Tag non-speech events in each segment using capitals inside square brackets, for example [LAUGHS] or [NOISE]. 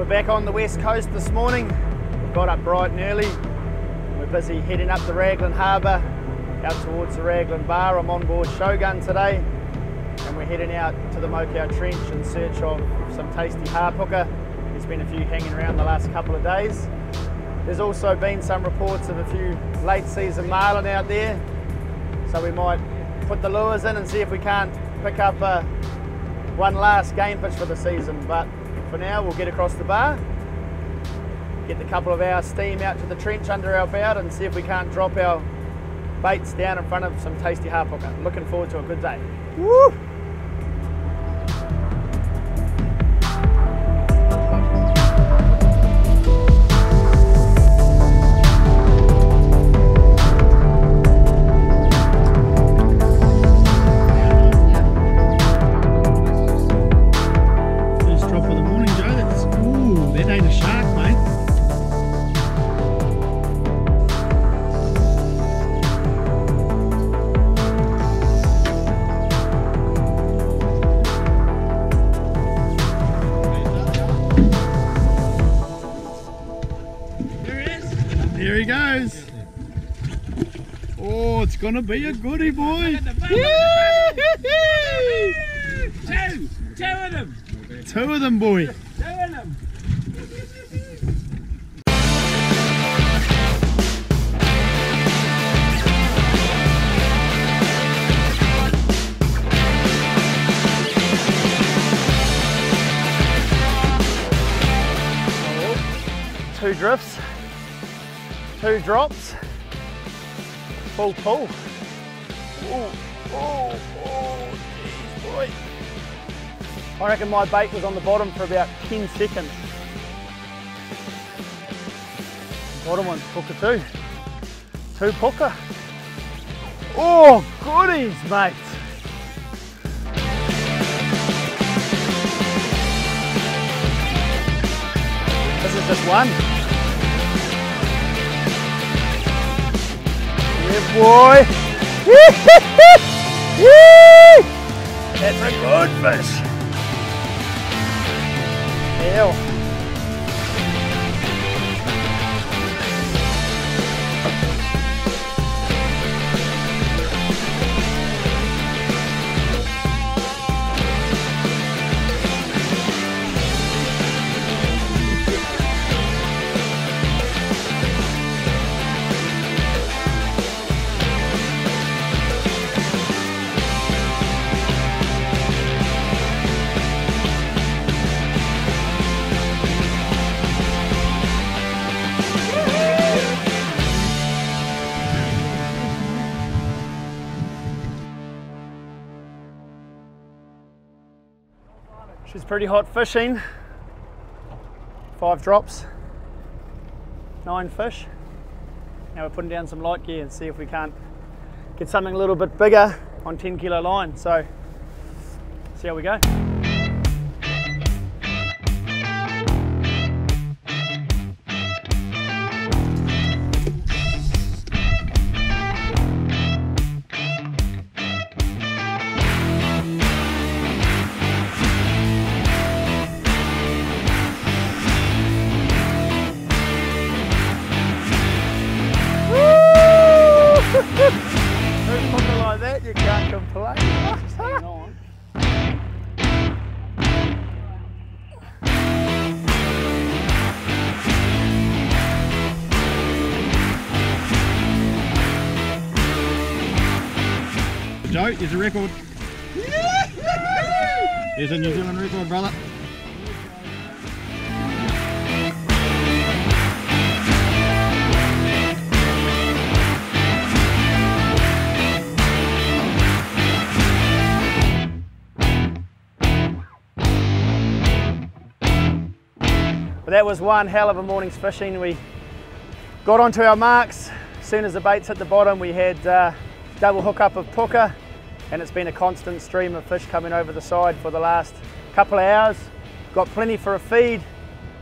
We're back on the west coast this morning. We Got up bright and early. We're busy heading up the Raglan Harbour, out towards the Raglan Bar. I'm on board Shogun today, and we're heading out to the Mokau Trench in search of some tasty hapuka. There's been a few hanging around the last couple of days. There's also been some reports of a few late season marlin out there, so we might put the lures in and see if we can't pick up uh, one last game fish for the season. But for now, we'll get across the bar, get the couple of hours steam out to the trench under our belt and see if we can't drop our baits down in front of some tasty hapuka. Looking forward to a good day. Woo! Ain't a shark, mate. There he is. There he goes. Oh, it's gonna be a goodie, boy. Look at the bum, Two. Two of them. Two of them, boy. Two of them. Two drifts, two drops, full pull. Oh, oh, oh, geez, boy. I reckon my bait was on the bottom for about 10 seconds. Bottom one's puka too. Two puka. Oh, goodies, mate. This is just one. Yeah, boy. [LAUGHS] That's a good fish. Ew. She's pretty hot fishing. Five drops, nine fish. Now we're putting down some light gear and see if we can't get something a little bit bigger on 10 kilo line. So, see how we go. Joe, there's a record. There's a New Zealand record, brother. But that was one hell of a morning's fishing. We got onto our marks. As soon as the baits hit the bottom, we had uh, double hookup of puka, and it's been a constant stream of fish coming over the side for the last couple of hours. Got plenty for a feed.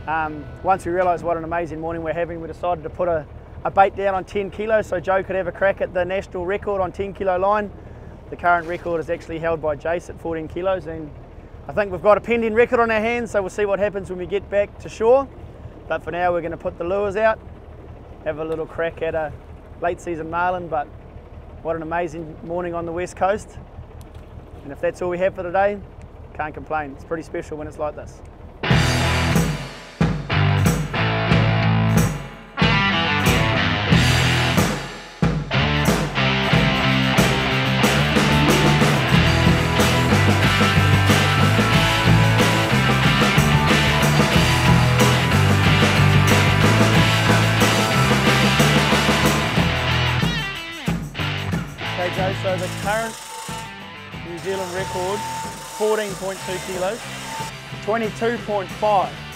Um, once we realised what an amazing morning we're having, we decided to put a, a bait down on 10 kilos so Joe could have a crack at the national record on 10 kilo line. The current record is actually held by Jace at 14 kilos, and I think we've got a pending record on our hands, so we'll see what happens when we get back to shore. But for now, we're going to put the lures out, have a little crack at a late season marlin. But what an amazing morning on the west coast. And if that's all we have for today, can't complain. It's pretty special when it's like this. So the current New Zealand record, 14.2 kilos, 22.5